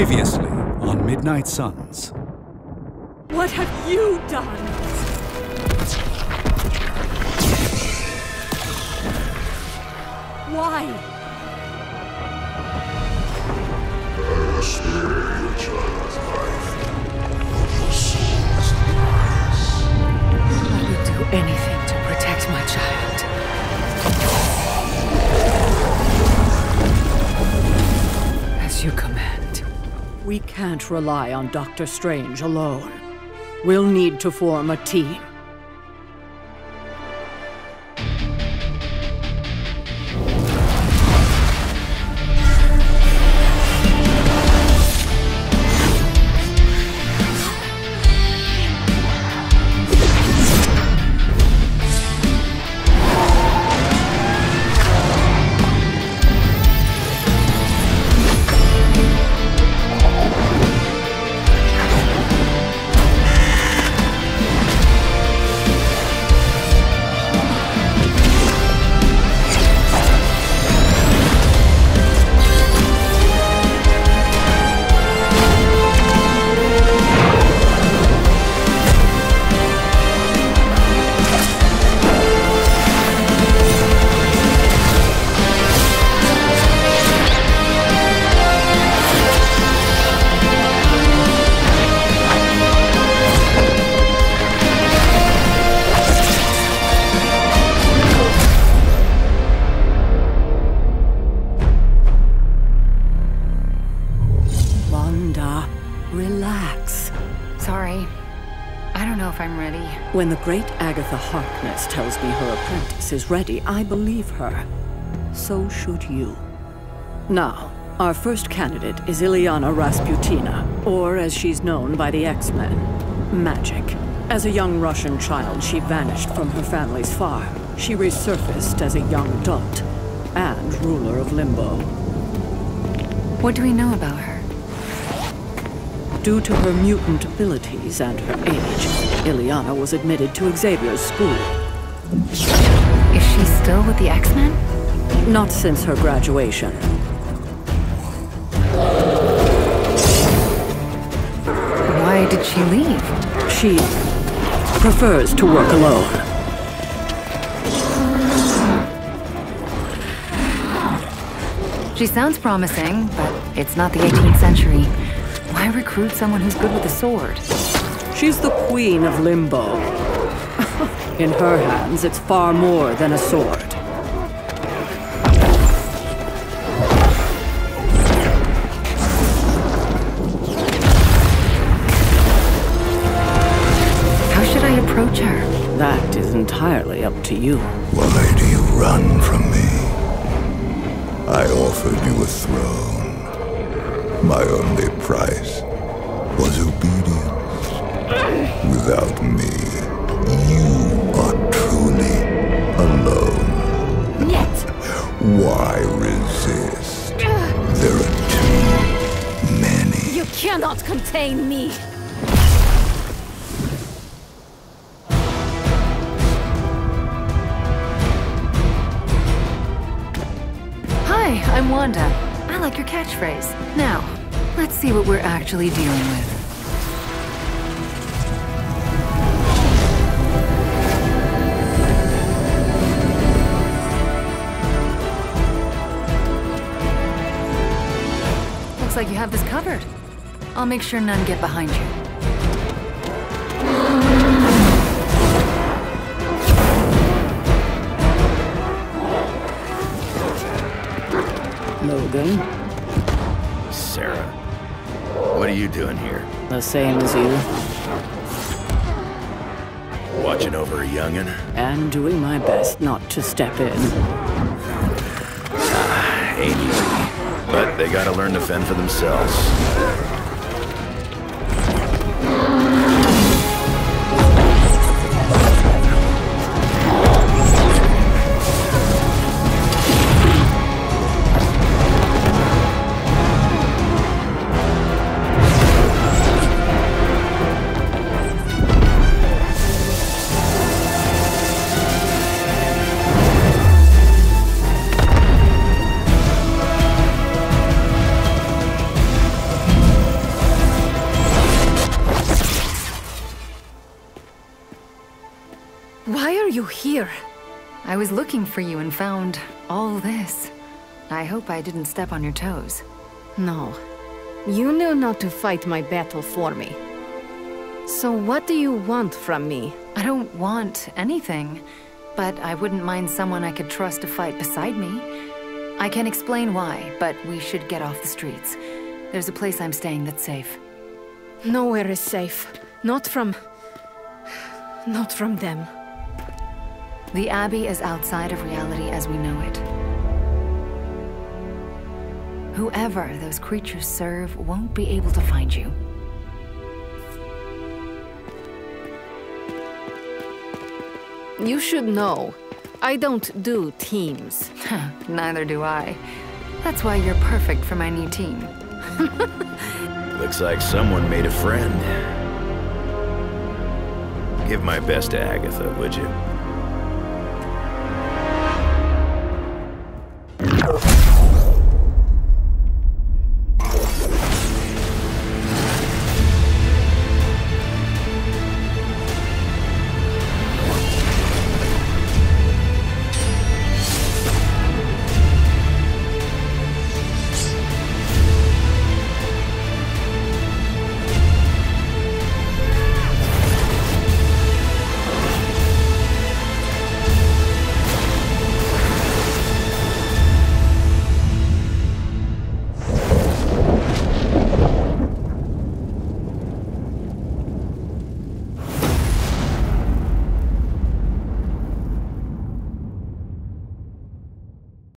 Previously on Midnight Suns. What have you done? Why? Can't rely on Doctor Strange alone. We'll need to form a team. When the great Agatha Harkness tells me her apprentice is ready, I believe her. So should you. Now, our first candidate is Illyana Rasputina, or as she's known by the X-Men, Magik. As a young Russian child, she vanished from her family's farm. She resurfaced as a young adult and ruler of Limbo. What do we know about her? Due to her mutant abilities and her age, Illyana was admitted to Xavier's school. Is she still with the X-Men? Not since her graduation. Why did she leave? She prefers to work alone. She sounds promising, but it's not the 18th century. Why recruit someone who's good with a sword? She's the queen of limbo. In her hands, it's far more than a sword. How should I approach her? That is entirely up to you. Why do you run from me? I offered you a throne. My only price was obedience. Without me, you are truly alone. Yet. Why resist? There are too many. You cannot contain me! Hi, I'm Wanda. Like your catchphrase. Now, let's see what we're actually dealing with. Looks like you have this covered. I'll make sure none get behind you. Sarah, what are you doing here? the same as you, Watching over a youngin'? and doing my best not to step in. Ah, ain't easy. But they gotta learn to fend for themselves. You here? I was looking for you and found all this. I hope I didn't step on your toes. No. You knew not to fight my battle for me. So what do you want from me? I don't want anything, but I wouldn't mind someone I could trust to fight beside me. I can explain why, but we should get off the streets. There's a place I'm staying that's safe. Nowhere is safe. Not from... Not from them. The Abbey is outside of reality as we know it. Whoever those creatures serve won't be able to find you. You should know. I don't do teams. Neither do I. That's why you're perfect for my new team. Looks like someone made a friend. Give my best to Agatha, would you?